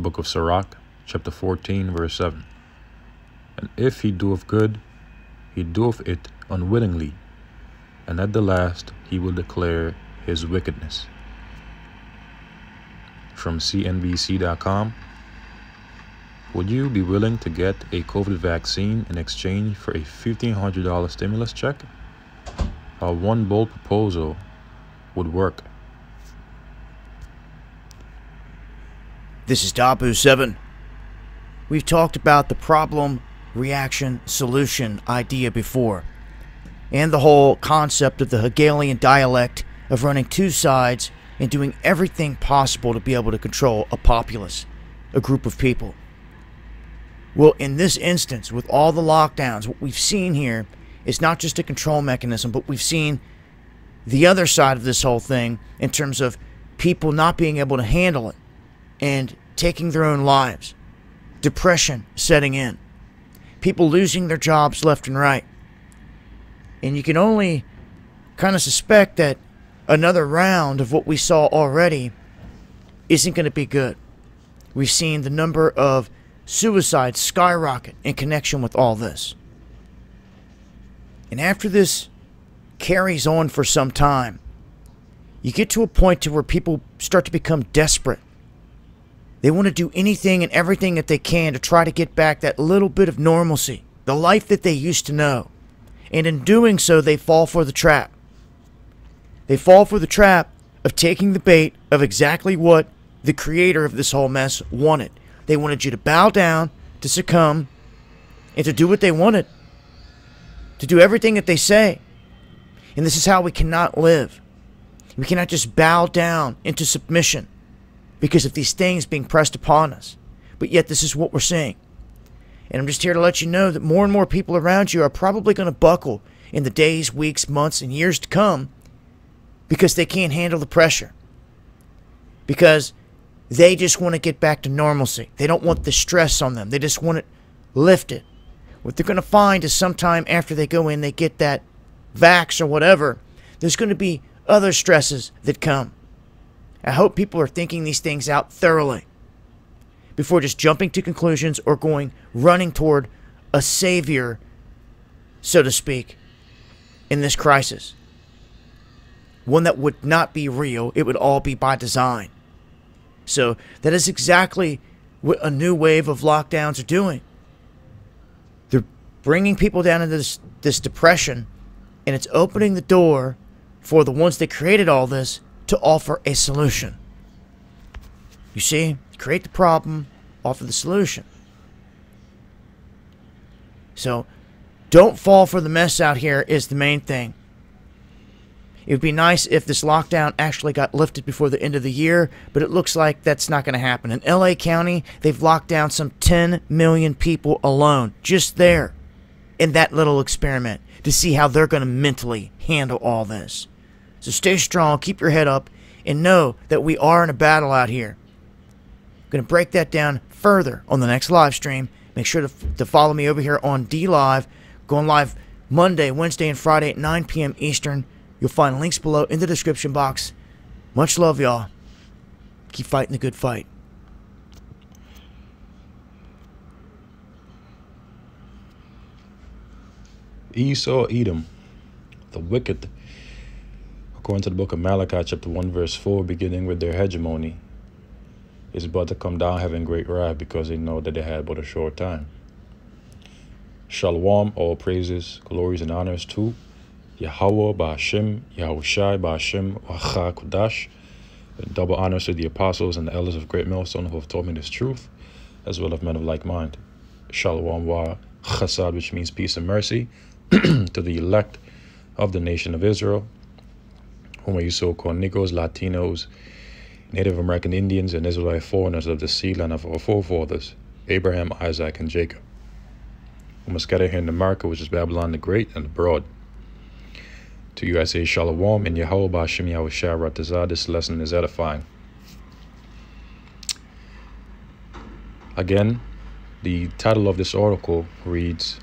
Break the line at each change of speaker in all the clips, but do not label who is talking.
the book of Sirach, chapter 14, verse 7. And if he doeth good, he doeth it unwillingly, and at the last he will declare his wickedness. From CNBC.com Would you be willing to get a COVID vaccine in exchange for a $1,500 stimulus check? How one bold proposal would work.
This is Dabu7. We've talked about the problem, reaction, solution idea before, and the whole concept of the Hegelian dialect of running two sides and doing everything possible to be able to control a populace, a group of people. Well, in this instance, with all the lockdowns, what we've seen here is not just a control mechanism, but we've seen the other side of this whole thing in terms of people not being able to handle it and taking their own lives, depression setting in, people losing their jobs left and right. And you can only kind of suspect that another round of what we saw already isn't going to be good. We've seen the number of suicides skyrocket in connection with all this. And after this carries on for some time, you get to a point to where people start to become desperate they want to do anything and everything that they can to try to get back that little bit of normalcy, the life that they used to know. And in doing so, they fall for the trap. They fall for the trap of taking the bait of exactly what the creator of this whole mess wanted. They wanted you to bow down, to succumb, and to do what they wanted, to do everything that they say. And this is how we cannot live. We cannot just bow down into submission because of these things being pressed upon us. But yet, this is what we're seeing. And I'm just here to let you know that more and more people around you are probably going to buckle in the days, weeks, months, and years to come because they can't handle the pressure. Because they just want to get back to normalcy. They don't want the stress on them, they just want it lifted. What they're going to find is sometime after they go in, they get that vax or whatever, there's going to be other stresses that come. I hope people are thinking these things out thoroughly before just jumping to conclusions or going running toward a savior, so to speak, in this crisis. One that would not be real, it would all be by design. So that is exactly what a new wave of lockdowns are doing. They're bringing people down into this, this depression, and it's opening the door for the ones that created all this to offer a solution. You see, create the problem, offer the solution. So, don't fall for the mess out here is the main thing. It would be nice if this lockdown actually got lifted before the end of the year, but it looks like that's not going to happen. In LA County, they've locked down some 10 million people alone, just there, in that little experiment, to see how they're going to mentally handle all this. So stay strong, keep your head up, and know that we are in a battle out here. I'm going to break that down further on the next live stream. Make sure to, to follow me over here on DLive, going live Monday, Wednesday, and Friday at 9 p.m. Eastern. You'll find links below in the description box. Much love, y'all. Keep fighting the good fight.
Esau, Edom, the wicked According to the book of Malachi, chapter 1, verse 4, beginning with their hegemony, is about to come down having great wrath because they know that they had but a short time. Shalom, all praises, glories, and honors to Yahweh Ba'ashem, Yahushai Ba'ashem, Wacha Kudash. Double honors to the apostles and the elders of Great Millstone who have taught me this truth, as well as men of like mind. Shalom Wa Chasad, which means peace and mercy, to the elect of the nation of Israel, whom are you so-called Negroes, Latinos, Native American Indians, and Israelite foreigners of the sea land of our forefathers, Abraham, Isaac, and Jacob, who must gather here in America, which is Babylon the Great and abroad. To you I say Shalom and Yahweh Ba'ashem Yahushua. This lesson is edifying. Again, the title of this article reads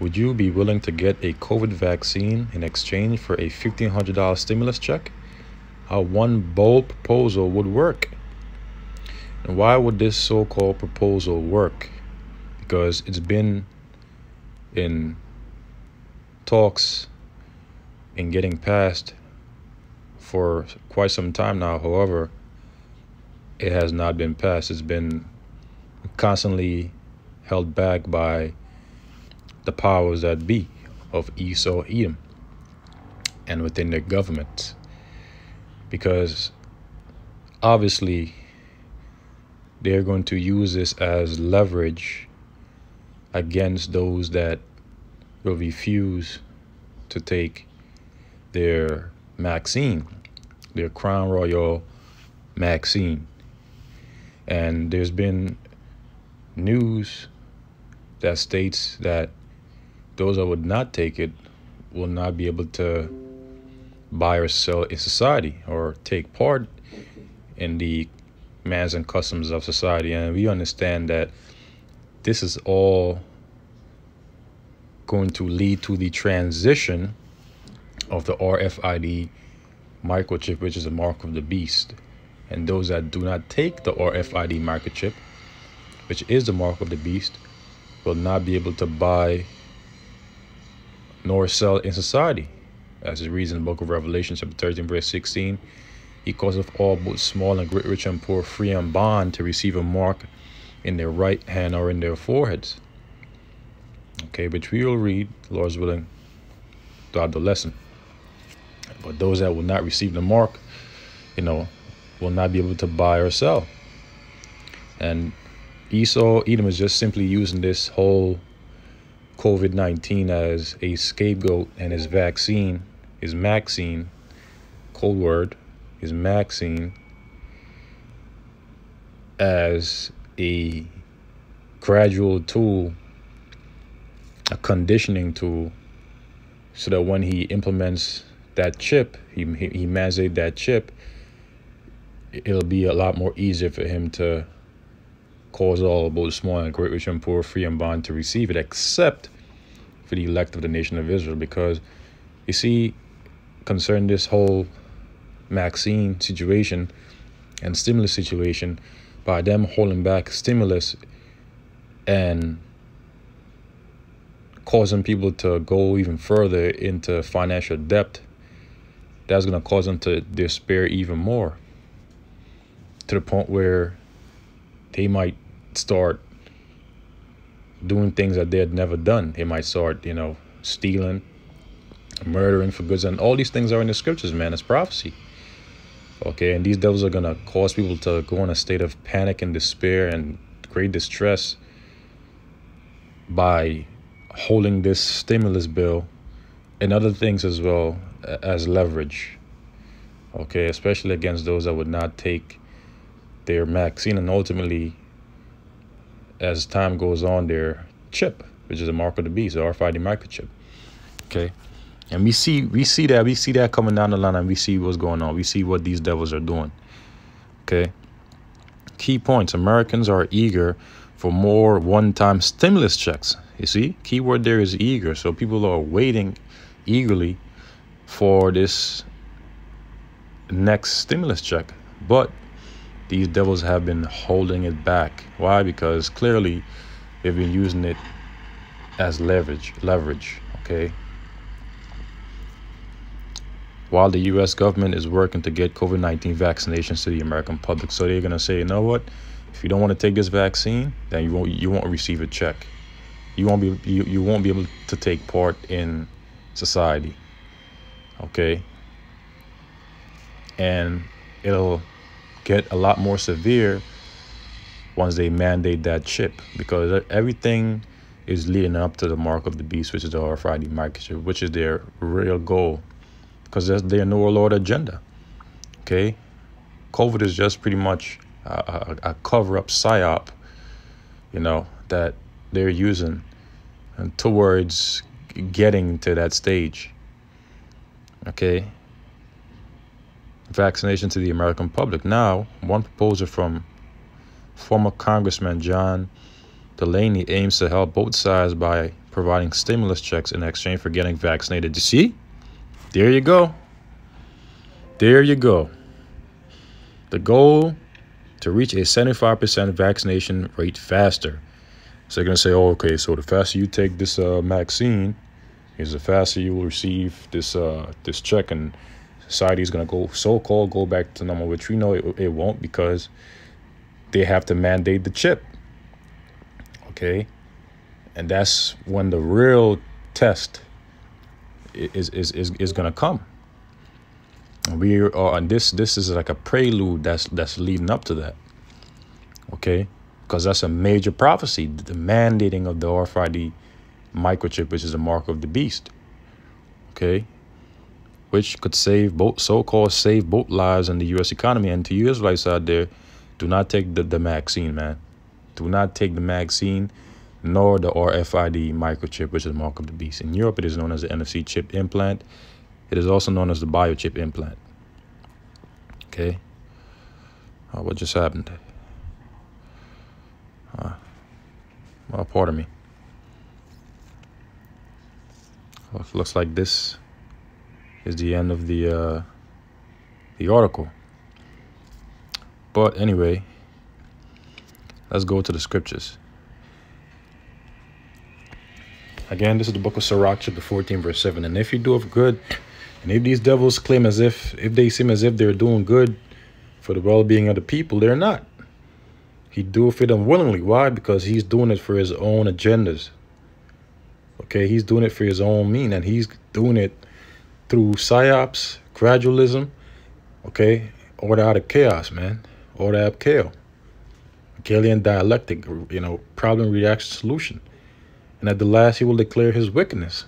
would you be willing to get a COVID vaccine in exchange for a $1,500 stimulus check? How one bold proposal would work. And why would this so called proposal work? Because it's been in talks in getting passed for quite some time now. However, it has not been passed. It's been constantly held back by the powers that be of Esau Edom and within their government. Because obviously they're going to use this as leverage against those that will refuse to take their Maxine, their Crown Royal Maxine. And there's been news that states that those that would not take it will not be able to buy or sell in society or take part in the manners and customs of society. And we understand that this is all going to lead to the transition of the RFID microchip, which is a mark of the beast. And those that do not take the RFID microchip, which is the mark of the beast, will not be able to buy nor sell in society. As it reads in the book of Revelation, chapter 13, verse 16, he causeth all both small and great, rich and poor, free and bond, to receive a mark in their right hand or in their foreheads. Okay, which we will read, Lord's willing, throughout the lesson. But those that will not receive the mark, you know, will not be able to buy or sell. And Esau, Edom is just simply using this whole COVID 19 as a scapegoat and his vaccine, his Maxine, cold word, his Maxine, as a gradual tool, a conditioning tool, so that when he implements that chip, he, he mandates that chip, it'll be a lot more easier for him to cause all both small and great, rich and poor, free and bond to receive it, except for the elect of the nation of Israel. Because you see, concerning this whole vaccine situation and stimulus situation, by them holding back stimulus and causing people to go even further into financial debt, that's going to cause them to despair even more to the point where they might start doing things that they had never done. They might start, you know, stealing, murdering for goods, and all these things are in the scriptures, man. It's prophecy. Okay, and these devils are gonna cause people to go in a state of panic and despair and great distress by holding this stimulus bill and other things as well as leverage. Okay, especially against those that would not take their vaccine and ultimately as time goes on their chip, which is a mark of the beast, the RFID microchip. Okay. And we see we see that we see that coming down the line and we see what's going on. We see what these devils are doing. Okay. Key points. Americans are eager for more one-time stimulus checks. You see? Keyword there is eager. So people are waiting eagerly for this next stimulus check. But these devils have been holding it back. Why? Because clearly they've been using it as leverage. Leverage. Okay. While the U.S. government is working to get COVID-19 vaccinations to the American public, so they're gonna say, you know what? If you don't want to take this vaccine, then you won't you won't receive a check. You won't be you, you won't be able to take part in society. Okay. And it'll get a lot more severe once they mandate that chip because everything is leading up to the mark of the beast, which is the RFID microchip, which is their real goal because that's their New World agenda. Okay, COVID is just pretty much a, a, a cover-up psyop, you know, that they're using uh, towards getting to that stage. Okay, vaccination to the American public. Now, one proposal from former Congressman John Delaney aims to help both sides by providing stimulus checks in exchange for getting vaccinated. You see? There you go. There you go. The goal to reach a 75% vaccination rate faster. So they're going to say, oh, okay, so the faster you take this uh, vaccine, is the faster you will receive this uh, this check, and society is going to go so-called go back to normal, which we know it, it won't because they have to mandate the chip. Okay, and that's when the real test is is is, is going to come. We are and this this is like a prelude that's that's leading up to that. Okay, because that's a major prophecy, the mandating of the RFID microchip, which is a mark of the beast. Okay, which could save both so-called save both lives and the U.S. economy. And to you Israelites out there, do not take the, the vaccine, man. Do not take the vaccine nor the RFID microchip, which is the mark of the beast. In Europe, it is known as the NFC chip implant. It is also known as the biochip implant. Okay. Uh, what just happened? Uh, well, pardon me. Looks like this is the end of the uh, the article. But anyway, let's go to the scriptures. Again, this is the book of Sirach, chapter 14, verse 7. And if you do of good, and if these devils claim as if, if they seem as if they're doing good for the well-being of the people, they're not. He doeth it unwillingly. Why? Because he's doing it for his own agendas. Okay, he's doing it for his own mean, and he's doing it through psyops, gradualism, okay, order out of chaos, man. Order out of chaos. Hegelian dialectic, you know, problem, reaction, solution. And at the last, he will declare his wickedness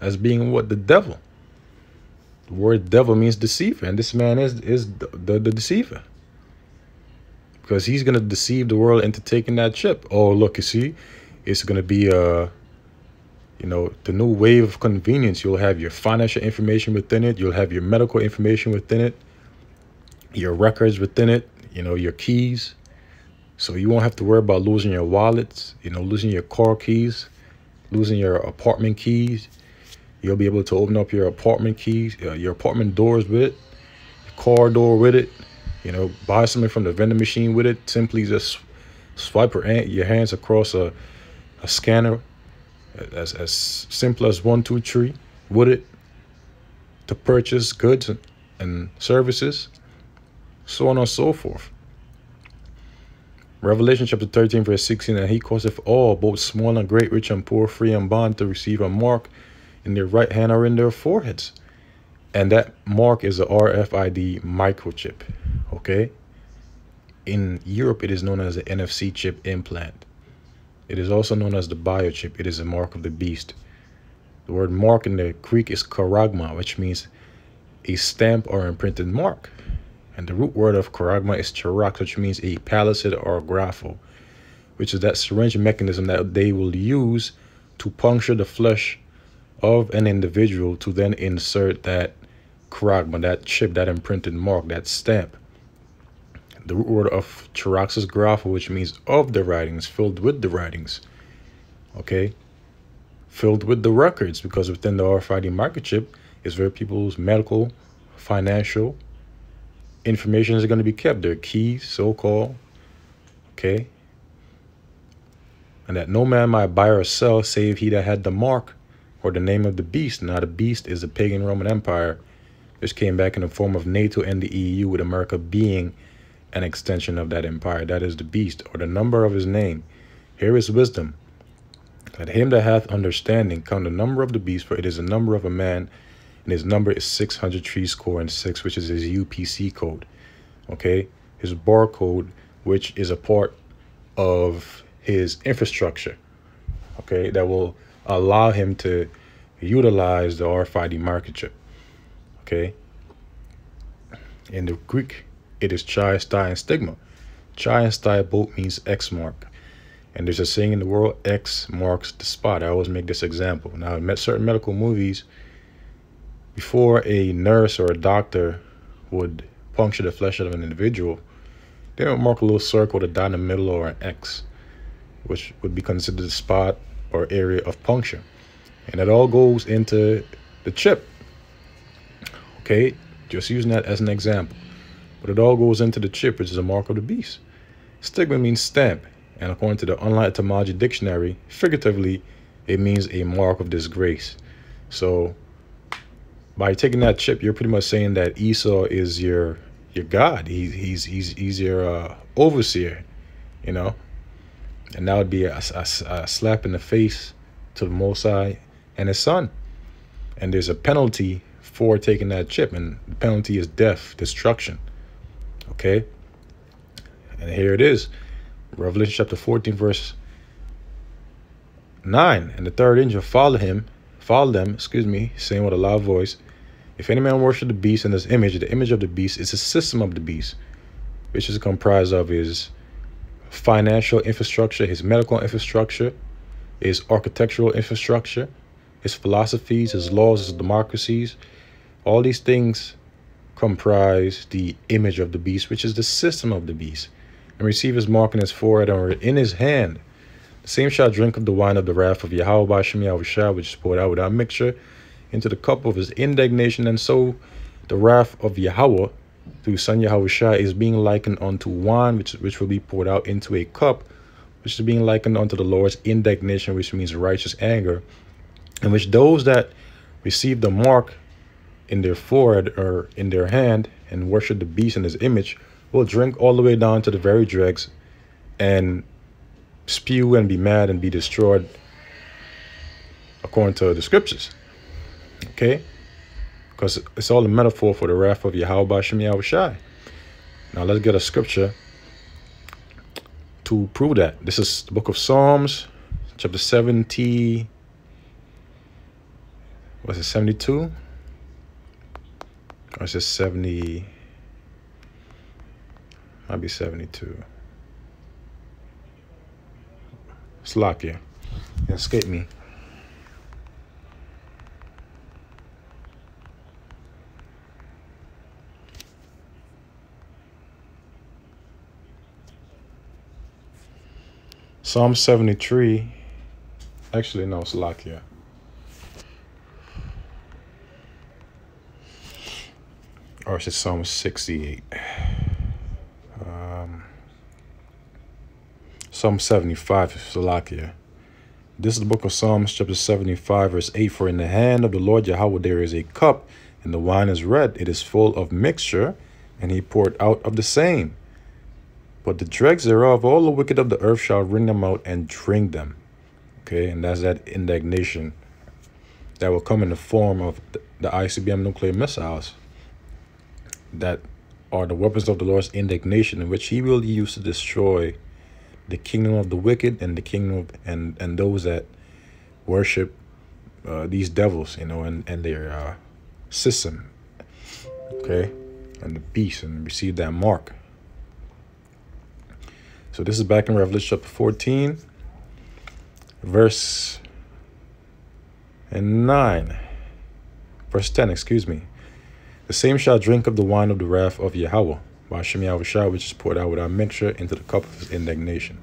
as being what? The devil. The word devil means deceiver. And this man is, is the, the, the deceiver. Because he's going to deceive the world into taking that chip. Oh, look, you see, it's going to be, uh, you know, the new wave of convenience. You'll have your financial information within it. You'll have your medical information within it. Your records within it. You know, your keys. So you won't have to worry about losing your wallets, you know, losing your car keys losing your apartment keys. You'll be able to open up your apartment keys, uh, your apartment doors with it, car door with it. You know, buy something from the vending machine with it. Simply just swipe your hands across a, a scanner as, as simple as one, two, three would it to purchase goods and services, so on and so forth. Revelation chapter 13, verse 16, and he causeth all, both small and great, rich and poor, free and bond, to receive a mark in their right hand or in their foreheads. And that mark is the RFID microchip. Okay? In Europe, it is known as the NFC chip implant. It is also known as the biochip. It is a mark of the beast. The word mark in the Greek is charagma, which means a stamp or imprinted mark. And the root word of charagma is charax, which means a palisade or a graphle, which is that syringe mechanism that they will use to puncture the flesh of an individual to then insert that charagma, that chip, that imprinted mark, that stamp. The root word of charax is graphle, which means of the writings, filled with the writings. Okay? Filled with the records, because within the RFID microchip is where people's medical, financial, information is going to be kept. Their keys, so-called. Okay. And that no man might buy or sell save he that had the mark or the name of the beast. Now the beast is the pagan Roman Empire. This came back in the form of NATO and the EU, with America being an extension of that empire. That is the beast, or the number of his name. Here is wisdom. Let him that hath understanding count the number of the beast, for it is the number of a man, and his number is 600 tree score and six, which is his UPC code. Okay, his barcode, which is a part of his infrastructure. Okay, that will allow him to utilize the RFID market chip. Okay, in the Greek, it is chi, sty, and stigma. Chi and sty both means X mark. And there's a saying in the world, X marks the spot. I always make this example. Now, in certain medical movies, before a nurse or a doctor would puncture the flesh of an individual, they would mark a little circle, dot in the middle, or an X, which would be considered the spot or area of puncture. And it all goes into the chip. Okay, just using that as an example. But it all goes into the chip, which is a mark of the beast. Stigma means stamp, and according to the online etymology dictionary, figuratively, it means a mark of disgrace. So by taking that chip, you're pretty much saying that Esau is your your god. He, he's he's he's your uh, overseer, you know, and that would be a, a, a slap in the face to the Most High and his son. And there's a penalty for taking that chip, and the penalty is death, destruction. Okay, and here it is, Revelation chapter 14, verse 9. And the third angel followed him, followed them, excuse me, saying with a loud voice, if any man worship the beast in this image, the image of the beast is the system of the beast, which is comprised of his financial infrastructure, his medical infrastructure, his architectural infrastructure, his philosophies, his laws, his democracies. All these things comprise the image of the beast, which is the system of the beast, and receive his mark in his forehead or in his hand. The same shall drink of the wine of the wrath of Yahweh by Shem which is poured out without mixture into the cup of his indignation, and so the wrath of Yahweh through Son Yahushua is being likened unto wine, which, which will be poured out into a cup, which is being likened unto the Lord's indignation, which means righteous anger, in which those that receive the mark in their forehead or in their hand and worship the beast in his image will drink all the way down to the very dregs and spew and be mad and be destroyed according to the scriptures. Okay? Because it's all a metaphor for the wrath of Yahweh Shem Yahushai. Now let's get a scripture to prove that. This is the book of Psalms, chapter 70. Was it 72? Or is it 70? Might be 72. Slovakia. Escape me. Psalm 73. Actually, no, Salakia. Or is it Psalm 68? Um, Psalm 75, Salakia. This is the book of Psalms, chapter 75, verse 8. For in the hand of the Lord Yahweh there is a cup, and the wine is red. It is full of mixture, and he poured out of the same. But the dregs thereof, all the wicked of the earth shall wring them out and drink them. Okay, and that's that indignation that will come in the form of the ICBM nuclear missiles that are the weapons of the Lord's indignation, in which he will use to destroy the kingdom of the wicked and the kingdom of, and and those that worship uh, these devils, you know, and and their uh, system. Okay, and the beast and receive that mark. So this is back in Revelation chapter 14, verse and 9. Verse 10, excuse me. The same shall drink of the wine of the wrath of Yahweh, by Shem Yahushua, which is poured out without mixture into the cup of his indignation.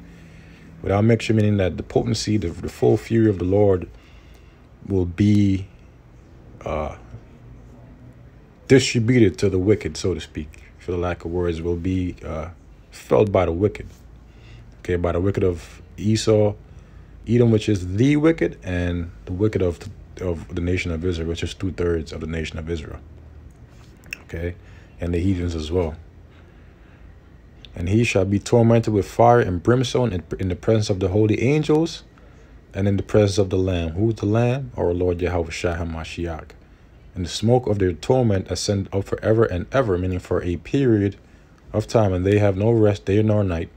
Without mixture, meaning that the potency, the, the full fury of the Lord will be uh, distributed to the wicked, so to speak, for the lack of words, will be uh, felt by the wicked okay, by the wicked of Esau, Edom, which is the wicked, and the wicked of of the nation of Israel, which is two thirds of the nation of Israel. Okay, and the heathens as well. And he shall be tormented with fire and brimstone in, the presence of the holy angels and in the presence of the Lamb. Who is the Lamb? Our Lord Yahweh Shah HaMashiach. And the smoke of their torment ascend up forever and ever, meaning for a period of time, and they have no rest day nor night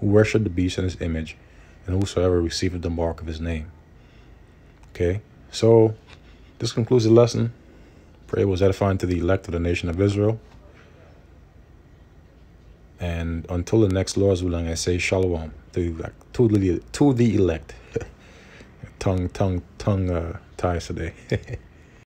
who worship the beast in his image, and whosoever receiveth the mark of his name. Okay, so this concludes the lesson. Pray was edifying to the elect of the nation of Israel. And until the next Lord's willing, I say shalom to the elect. To the, to the elect. tongue, tongue, tongue uh, ties today.